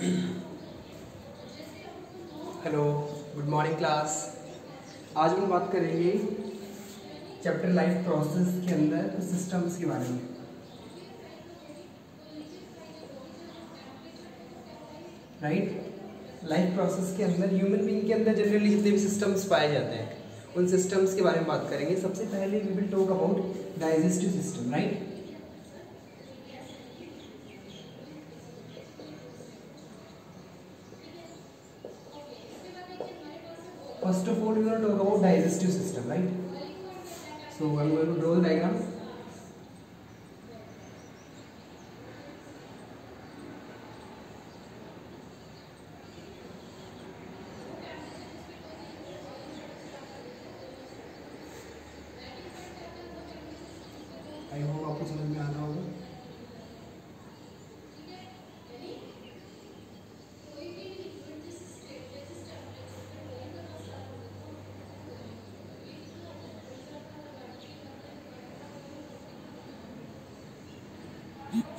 Hello good morning class आज हम बात करेंगे चैप्टर लाइफ प्रोसेस के अंदर सिस्टम्स के बारे में। राइट लाइफ प्रोसेस के अंदर ह्यूमन बीइंग के अंदर जनरली जितने भी सिस्टम्स पाए जाते हैं, उन सिस्टम्स के बारे में बात करेंगे। सबसे पहले we will talk about digestive system right first of all we are going to talk about digestive system right? So i'm going to draw the diagram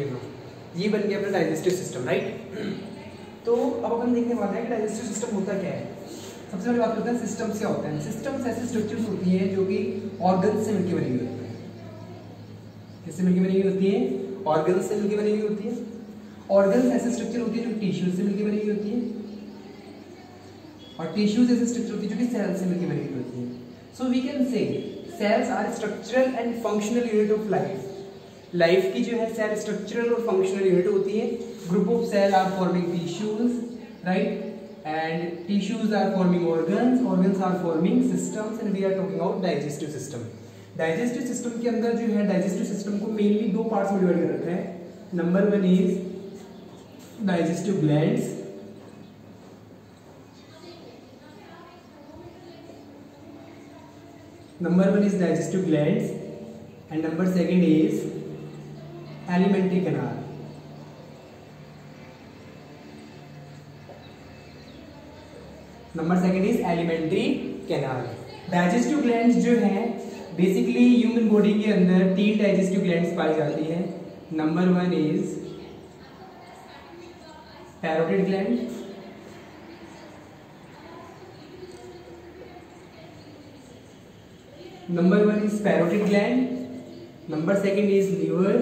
ये लो। ये बन गया अपना डाइजेस्टिव सिस्टम राइट तो अब अपन देखने वाले हैं कि डाइजेस्टिव सिस्टम होता क्या है। सबसे पहले बात करते हैं सिस्टम्स क्या होते हैं। सिस्टम्स ऐसे स्ट्रक्चर्स होती हैं जो कि ऑर्गन से मिलकर बनी हुई होती है। किससे मिलकर बनी हुई होती है? ऑर्गन से मिलकर बनी हुई होती है। ऑर्गन ऐसे स्ट्रक्चर होती है जो टिश्यूज से मिलकर बनी हुई होती है। और टिश्यूज ऐसे स्ट्रक्चर होती है जो कि सेल से मिलकर बनी हुई होती है। So we can say cells are structural and functional unit of life life की जो है सेल स्ट्रक्चरल और फंक्शनल यूनिट होती है group of cell are forming tissues right and tissues are forming organs organs are forming systems and we are talking about digestive system digestive system के अंदर जो है डाइजेस्टिव सिस्टम को mainly दो parts में divide कर रखा है. Number one is digestive glands number one is digestive glands. And number second is alimentary canal number second is alimentary canal digestive glands जो है बेसिकली ह्यूमन बॉडी के अंदर तीन डाइजेस्टिव ग्लैंड पाई जाती है। Number one is parotid gland number one is parotid gland number second is liver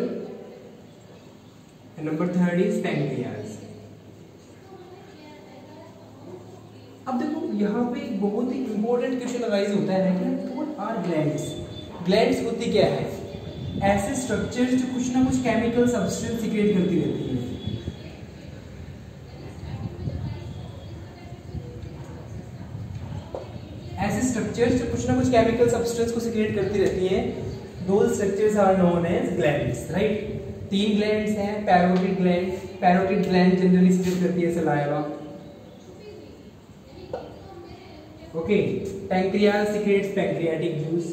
and number third is pancreas. अब देखो, यहाँ पे एक बहुत ही इंपॉर्टेंट क्वेश्चन अराइज होता है कि व्हाट आर ग्लैंड्स ग्लैंड्स होती क्या है? ऐसे स्ट्रक्चर्स जो कुछ ना कुछ केमिकल सब्सटेंस सिक्रेट करती रहती है। ऐसे स्ट्रक्चर्स जो कुछ ना कुछ केमिकल सब्सटेंस को सिक्रेट करती रहती हैं those structures are known as glands right तीन ग्लैंड्स हैं parotid gland parotid gland generally secrete करती है saliva. Okay pancreas secretes pancreatic juice.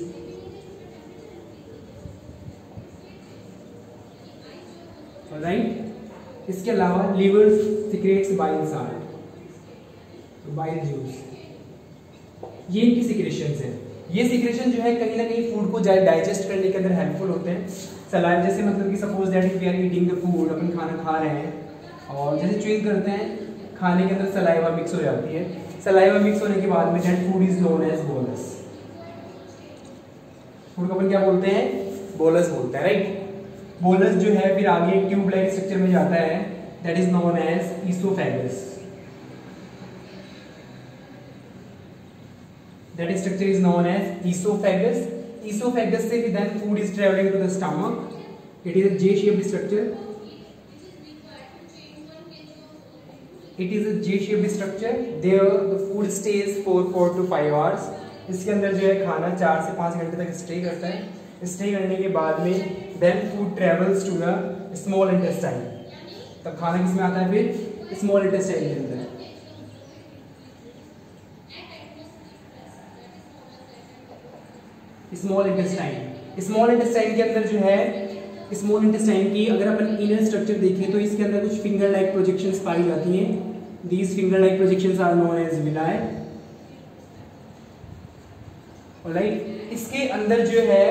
Right इसके अलावा liver secretes bile salt bile juice ये इनकी सिक्रेशन है। ये सीक्रेशन जो है कहीं ना कहीं फ़ूड को डाइजेस्ट करने के अंदर हेल्पफुल होते हैं। सलाइव जैसे मतलब कि suppose that if we are eating the food अपन खाना खा रहे हैं, और जैसे च्यूइंग करते हैं, खाने के अंदर सलाइवा मिक्स हो जाती है। सलाइवा मिक्स होने के बाद में that food is known as bolus food को अपन क्या बोलते हैं? बोलस बोलते हैं राइट बोलस जो है फिर आगे ट्यूब लाइक स्ट्रक्चर में जाता है that is known as oesophagus that structure is known as esophagus esophagus से then food is traveling to the stomach it is a j shaped structure it is a j shaped structure there the food stays for 4 to 5 hours इसके अंदर जो है खाना चार से पाँच घंटे तक स्टे करता है स्टे करने के बाद में then food travels to the small intestine तब खाना किसमें आता है फिर स्मॉल इंटेस्टाइन के अंदर स्मॉल इंटेस्टाइन स्मॉल इंटेस्टाइन के अंदर जो है स्मॉल इंटेस्टाइन की अगर अपन इनर स्ट्रक्चर देखें तो इसके अंदर कुछ फिंगर लाइक प्रोजेक्शंस पाई जाती हैं। These finger like projections are known as villi right इसके अंदर जो है,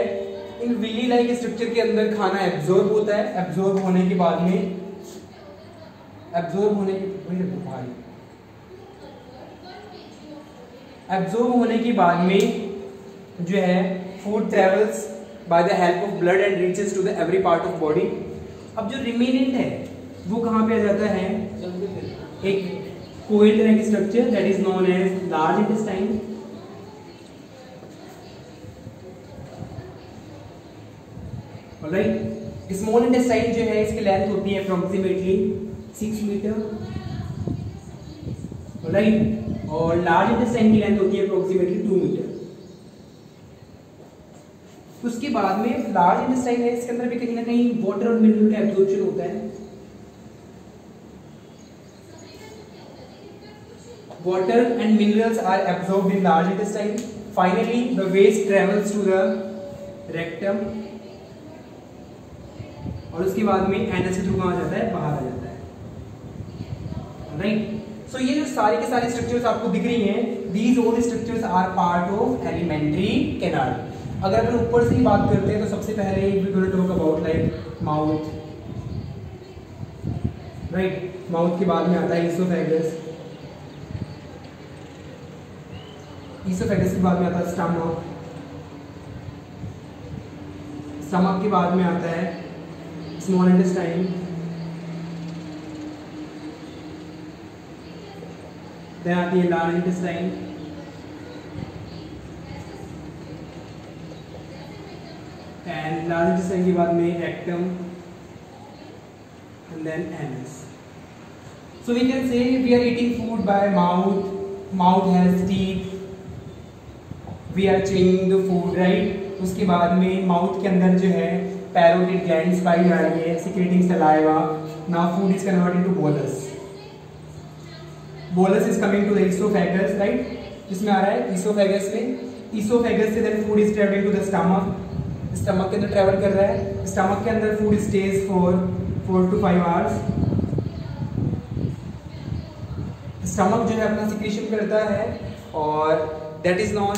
इन विली लाइक स्ट्रक्चर के अंदर खाना एब्जॉर्ब होता है। एब्जॉर्ब होने के बाद में एब्जॉर्ब होने के एब्जॉर्ब होने के बाद में जो है food travels by the help of blood and reaches to the every part of body अब जो रिमेनेंट है, वो कहाँ पे आ जाता है? एक coil structure that is known as large intestine right small intestine जो है, इसकी लेंथ होती है अप्रोक्सीमेटली सिक्स मीटर राइट और लार्ज इंटेस्टाइन की लेंथ होती है अप्रोक्सीमेटली टू मीटर उसके बाद में लार्ज इंटेस्टाइन है, इसके अंदर भी कहीं ना कहीं वाटर और मिनरल का एब्जॉर्प्शन होता है। Water and minerals are absorbed in large intestine. Finally, the waste travels to the rectum और उसके बाद में एनएस थ्रू कहाँ जाता है, बाहर आ जाता है। राइट सो ये जो सारे के सारे स्ट्रक्चर्स आपको दिख रही हैं these all structures are part of alimentary canal अगर अपन ऊपर से ही बात करते हैं तो सबसे पहले going talk about like mouth right mouth के बाद में आता है इसोफेगस इसोफेगस के बाद में आता है स्टमक स्टमक के बाद में आता है स्मॉल intestine. Then आती है large intestine. And large intestine के बाद में rectum and then anus so we can say we are eating food by mouth. Mouth has teeth. We are chewing the food, right? उसके बाद में mouth के अंदर जो है पैरोटिड ग्लैंड्स पाई जा रही है secreting saliva now food is converted into bolus bolus is coming to the oesophagus right इसमें आ रहा है? इसोफेगस में। इसोफेगस से then food is travelling to the stomach stomach के अंदर ट्रैवल कर रहा है। स्टमक के अंदर food stays for four to five hours stomach जो है अपना सिक्रेशन करता है और दैट इज़ नॉन